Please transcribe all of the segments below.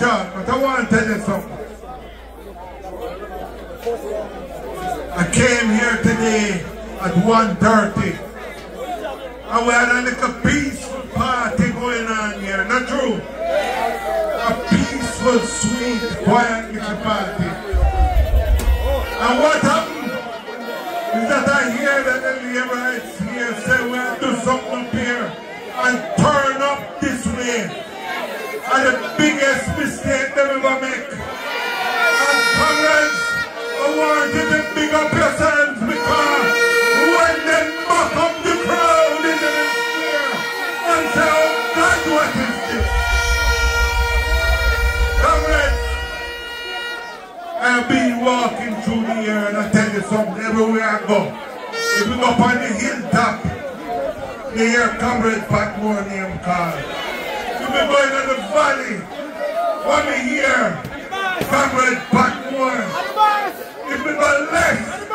something. I came here today at 1.30 and we had a little peaceful party going on here, not true? A peaceful, sweet, quiet little party. And what happened is that I hear that the Levites here say we'll do something up here and turn up this way. And the biggest mistake they ever make. And comrades, I want to big up yourselves because when they mock up the crowd in the square and say, oh God, what is this? Comrades, I've been walking through the air and I tell you something, everywhere I go. If you go up on the hilltop, you hear comrade Patmore name called. If we go into the valley, we hear, comrade Patmore. If we go left,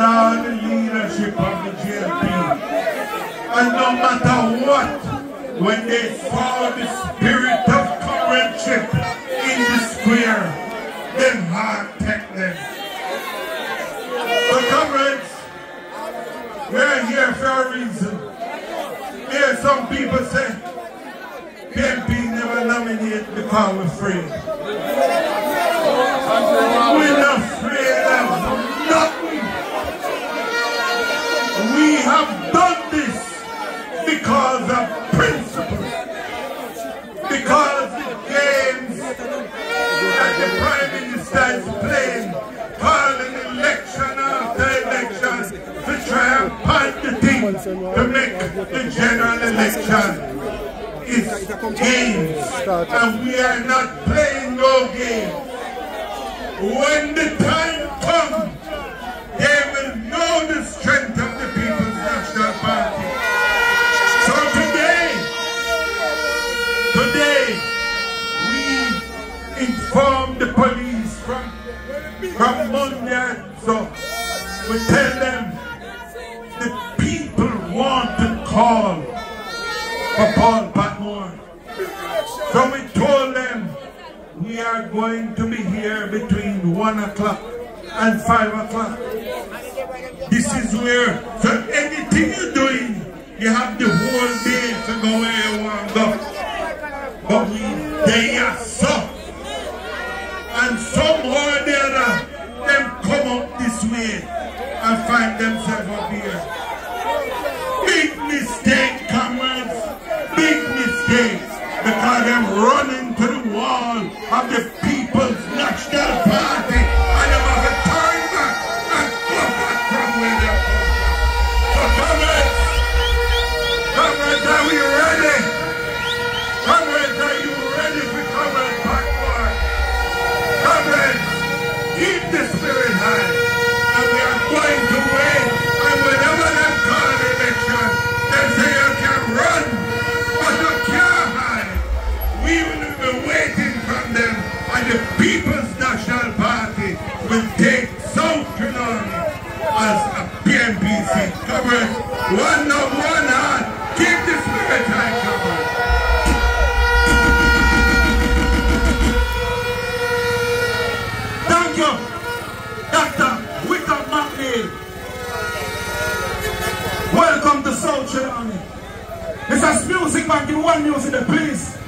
all the leadership of the JLP. And no matter what, when they saw the spirit of comradeship in the square, them heart take them. But comrades, we're here for a reason. Here some people say, PNP never nominate because we're free. We're not afraid of nothing. We have done this because of principle. Because the games that the Prime Minister is playing, calling election after election to try and find the thing to make the general election is games. And we are not playing no games. When the time the police from, from Monday. So we tell them the people want to call for Paul Patmore. So we told them we are going to be here between 1 o'clock and 5 o'clock. This is where, so anything you're doing, you have the whole day to go where you want to go. But we, they are so. And somehow or the other, uh, them come up this way and find themselves up here. One of one heart. Keep the spirit high. Thank you, Dr. Welcome to South Trelawny. This is music man, give one music please.